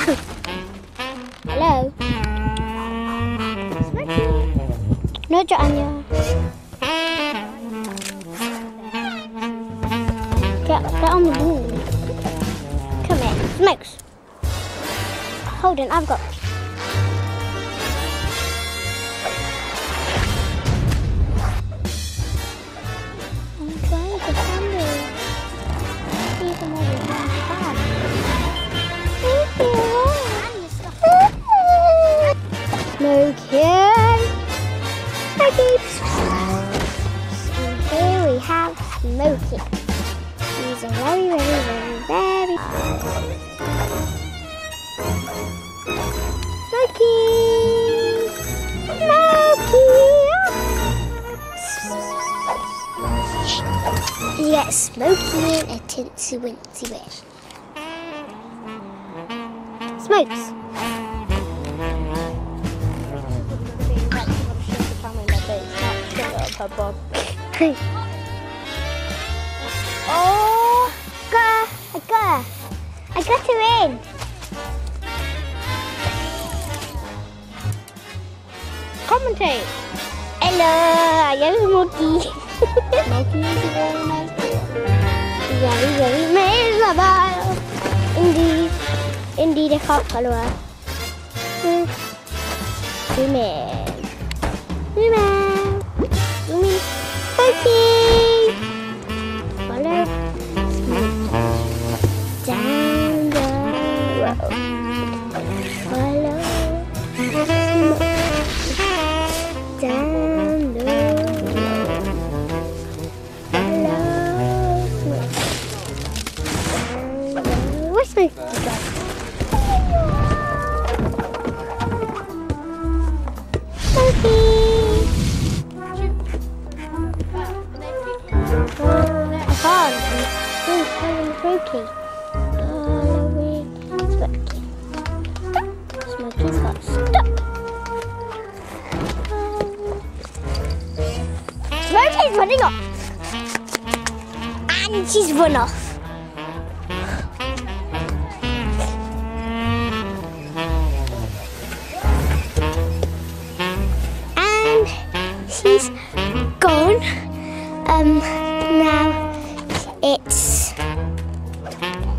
Hello? No, Anya. Get, get on the wall. Come here. Smokes. Hold on, I've got. Smokey. He's a very, very, very, very. Smokey! Smokey! You get Smokey in a tinsy wincy wish. Smokes! oh, got, I got, I got her in. Commentate. Hello, I am Smokey. Smokey is very nice. Very, very miserable. Indeed, indeed, I can't follow her. Hmm. Zoom in. Uh, I can't. I'm so Smokey. Following Smokey. Smokey's got stuck. Smokey's running off. And she's run off. And she's gone. Um, now it's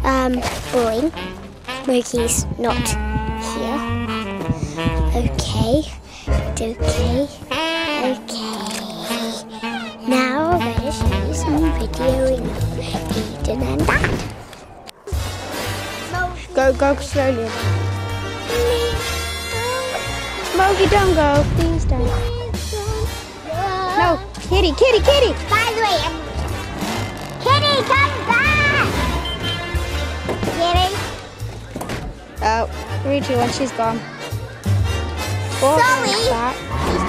um boring. Smokey's not here. Okay, okay, okay. Now I'm gonna show you some videoing of Eden and Dad. Go, go slowly. Smokey, don't go. Please don't. Kitty, kitty, kitty. By the way, um, Kitty, come back! Kitty, Oh, three, two, one, she's gone. Oh. Back.